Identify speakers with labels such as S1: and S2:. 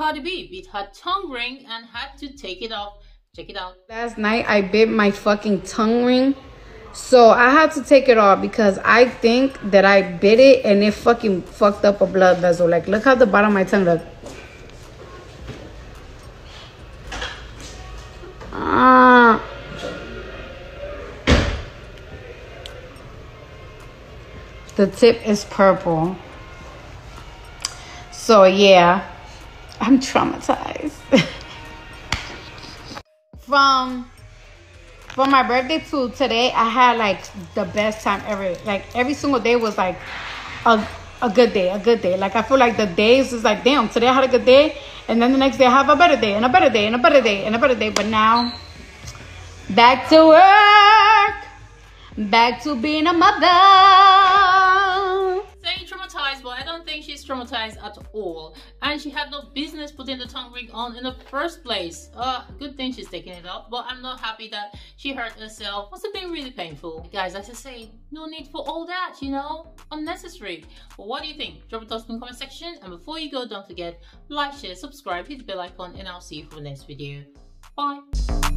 S1: Cardi B bit her tongue ring and had to take it off. Check it out.
S2: Last night I bit my fucking tongue ring. So I had to take it off because I think that I bit it and it fucking fucked up a blood vessel. Like look how the bottom of my tongue look. Ah. The tip is purple. So yeah, I'm traumatized. from from my birthday to today, I had like the best time ever. Like every single day was like a a good day, a good day. Like I feel like the days is like, damn, today I had a good day, and then the next day I have a better day, and a better day, and a better day, and a better day. But now, back to work, back to being a mother.
S1: Think she's traumatized at all. And she had no business putting the tongue ring on in the first place. Uh, good thing she's taking it off, but I'm not happy that she hurt herself. Must have been really painful. Guys, as I say, no need for all that, you know? Unnecessary. But what do you think? Drop a thoughts in the comment section. And before you go, don't forget, like, share, subscribe, hit the bell icon, and I'll see you for the next video. Bye.